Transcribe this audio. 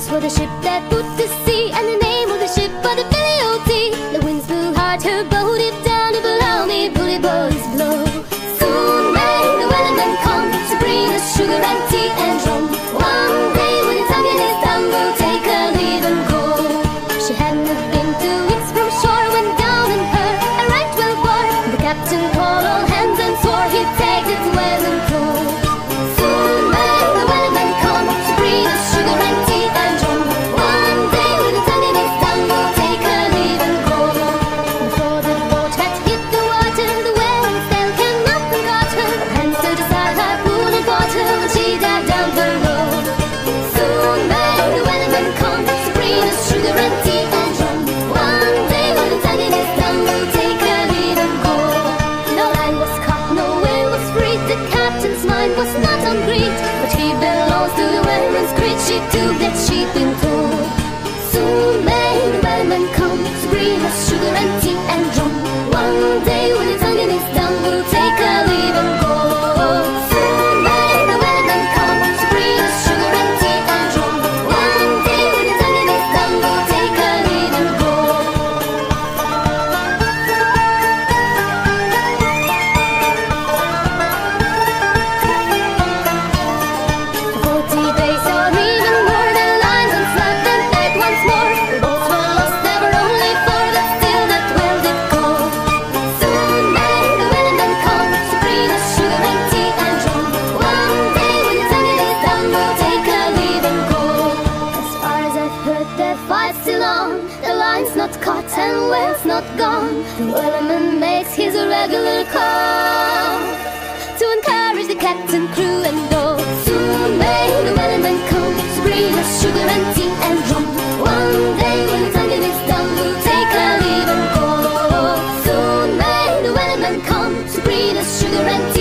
once was a ship that put to sea and the name belongs to the women's creed to get that sheep into Soon the fight's still on The line's not cut and well's not gone. The Wellerman makes his regular call To encourage the captain, crew and go Soon may the Wellerman come To bring us sugar and tea and rum. One day when the time is done We'll take a leave and go Soon may the Wellerman come To bring us sugar and tea